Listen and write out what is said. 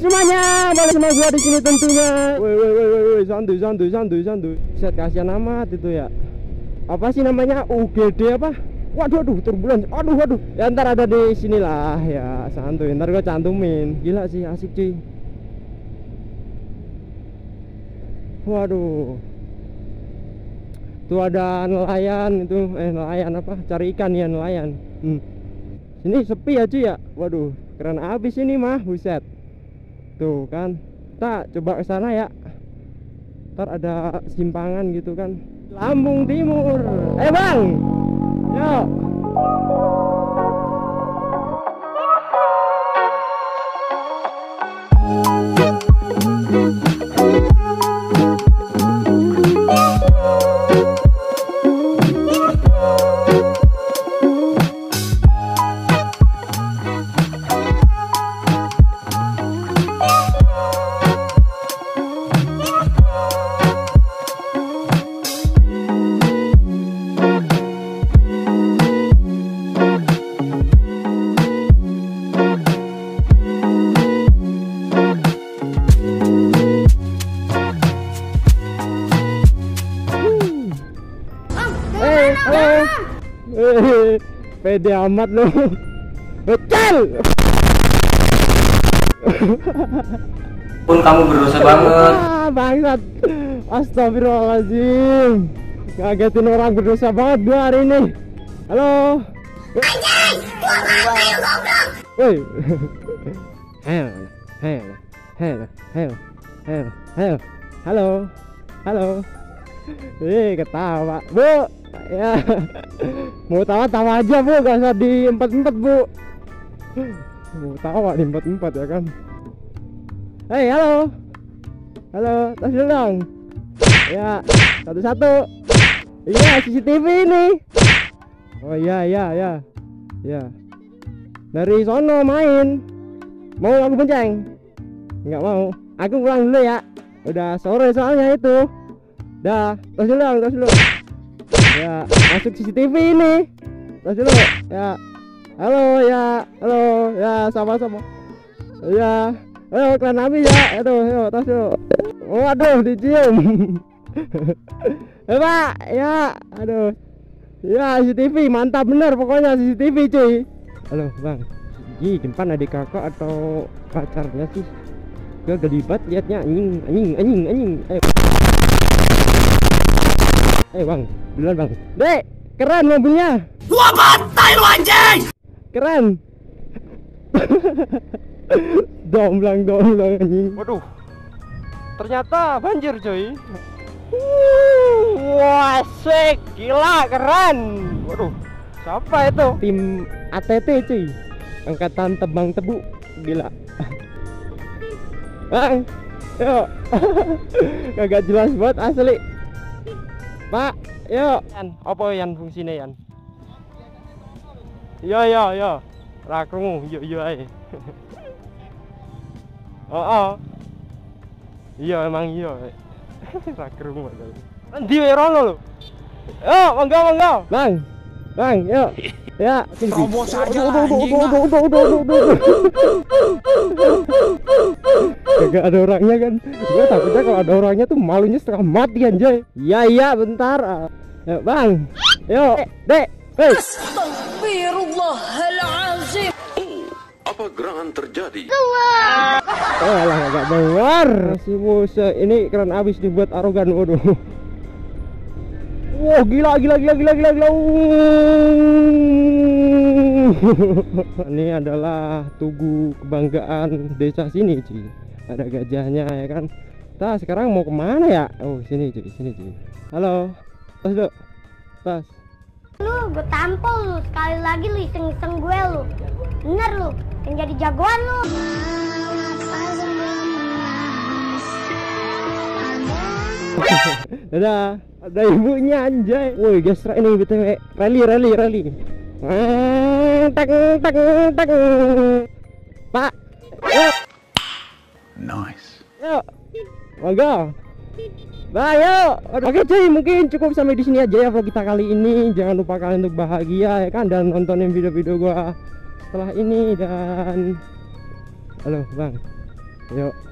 semuanya, balik sama gua di sini tentunya. Woi woi woi woi santuy santuy santuy santuy. Set kasihan amat itu ya. Apa sih namanya? UGD apa? Waduh aduh turbulen. Aduh aduh. Ya ntar ada di sinilah ya santuy. Ntar gua cantumin. Gila sih asik cuy. Waduh. Tuh ada nelayan itu eh nelayan apa? Cari ikan ya nelayan. Hmm. Sini sepi ya cuy ya. Waduh, keren abis ini mah, buset. Tuh kan. Kita coba ke sana ya. Ntar ada simpangan gitu kan. Lambung Timur. Eh bang, yuk. Eh, halo. Eh, pede amat lu. Becal. pun kamu berdosa banget Ah, bangsat. Astagfirullahaladzim. Ngagetin orang berdosa banget gua hari ini. Halo. Woi. Hel, hel, hel, hel, hel, hel. Halo. Halo. Eh, ketawa. Bu. Ya. Mau tawa tawa aja, Bu. Gak usah di empat-empat, Bu. Mau tawa di empat-empat ya kan. Hei, halo. Halo, tas dong. Ya, satu-satu. Iya, CCTV ini. Oh iya, iya, iya. Ya. Dari sono main. Mau aku bonceng? Enggak mau. Aku pulang dulu ya. Udah sore soalnya itu. Dah, tas dulu tas dulu. Ya, masuk CCTV ini. Tas dulu. Ya. Halo ya, halo ya, sama-sama. Ya, ayo kalian habis ya. Aduh, ayo tas dulu. Waduh, dicium. Eh, Pak, ya, aduh. Ya, CCTV mantap bener pokoknya CCTV cuy. Halo, Bang. Ih, depan adik kakak atau pacarnya sih? Gue gelibat liatnya anjing, anjing, anjing, anjing. Ayo. Eh, Bang, duluan, Bang. Dek, keren mobilnya. gua bantai lu anjing Keren. domblang domblang anjing. Waduh. Ternyata banjir cuy. Wah, asik. Gila, keren. Waduh. Siapa itu? Tim ATT cuy. Angkatan tebang tebu. Gila. Bang. Yuk. Kagak jelas banget asli. Pak, yuk. Yan, apa yang fungsinya Yan? Iya iya iya. Ra krungu, iya iya ae. Oh, oh. Iya emang iya. Ra krungu. Endi wae rono lho. Yo, monggo monggo. Bang. Bang, yuk. Ya, sini. Terobos aja lah, Aduh, aduh, anjing, aduh, aduh, aduh, Kagak ada orangnya kan. Gua takutnya kalau ada orangnya tuh malunya setengah mati anjay. Iya iya bentar. Yuk, Bang. Yuk, Dek. Hei. Astaghfirullahalazim. Apa gerangan terjadi? Oh alah nggak dengar si Musa ini keren abis dibuat arogan waduh Wah gila gila gila gila gila gila. Ini adalah tugu kebanggaan desa sini cuy Ada gajahnya ya kan Nah sekarang mau ke mana ya Oh sini cuy sini cuy Halo Tas dulu Tas Lu, gue tampol lu. Sekali lagi lu iseng-iseng gue lu. Bener lu, yang jadi jagoan lu. Dadah, ada ibunya anjay. Woi, gesrek ini BTW. Rally, rally, rally. Tak, tak, tak. Pak. Monggo. Bah, yuk. Oke cuy, mungkin cukup sampai di sini aja ya vlog kita kali ini. Jangan lupa kalian untuk bahagia ya kan dan nontonin video-video gua setelah ini dan Halo, Bang. Yuk.